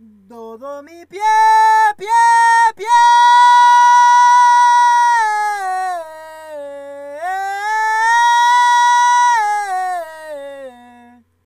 Do, do, mi, pie.